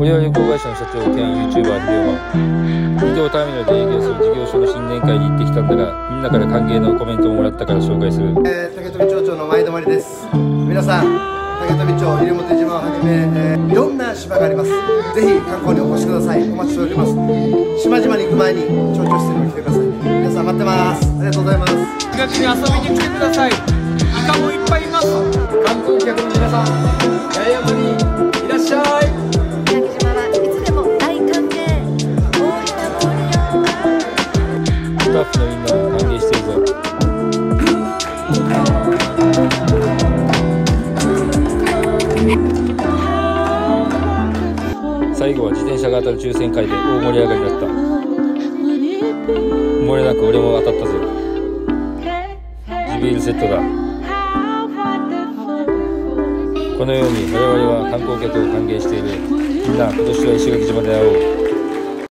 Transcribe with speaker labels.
Speaker 1: 俺は旅行会社の社長兼 YouTuber 秀夫伊藤ターミナルで営業する事業所の新年会に行ってきたんだがみんなから歓迎のコメントをもらったから紹介する。
Speaker 2: えー、竹富町長の前泊です。皆さん竹富町入本島をはじめ、えーいろんな島があります。ぜひ観光にお越しください。お待ちしております。島々に行く前に町長室にも来てください。皆さん待ってます。ありがとうございます。
Speaker 3: 気軽に遊びに来てください。イカもいっぱいいます。
Speaker 2: 観光客の皆さん
Speaker 1: スタッフのみんな歓迎してるぞ最後は自転車が当たる抽選会で大盛り上がりだった漏れなく俺も当たったぞ地ビールセットだこのように我々は観光客を歓迎しているみんな今年は石垣島で会おう